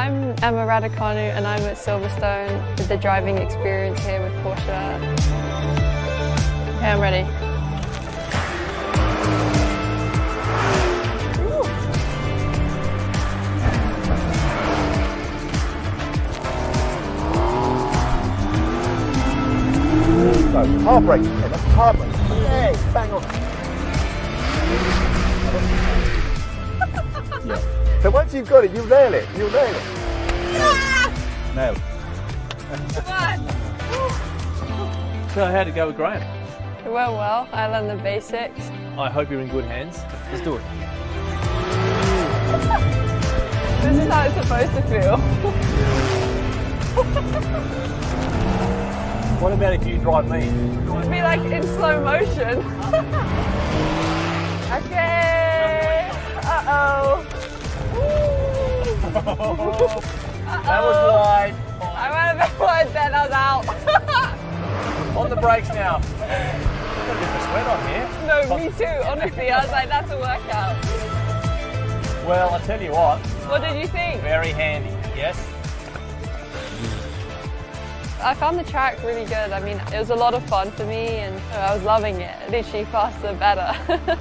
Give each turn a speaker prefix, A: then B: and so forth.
A: I'm Emma Raducanu and I'm at Silverstone with the driving experience here with Porsche. Okay, I'm ready.
B: So, hard brake, hard brake. Yeah, bang on. So once you've got it, you'll nail it. You'll nail it. Nail.
C: So how'd it go with Graham?
A: It went well. I learned the basics.
C: I hope you're in good hands. Let's do it.
A: This is how it's supposed to feel.
C: What about if you drive me?
A: It would be like in slow motion.
C: That was wide.
A: I went a bit wide then, I was out.
C: On the brakes now. Got a bit of sweat on here.
A: no, me too, honestly. I was like, that's a workout.
C: Well, I tell you what,
A: What did you think?
C: very handy. Yes.
A: I found the track really good. I mean, it was a lot of fun for me and I was loving it. Literally faster, better.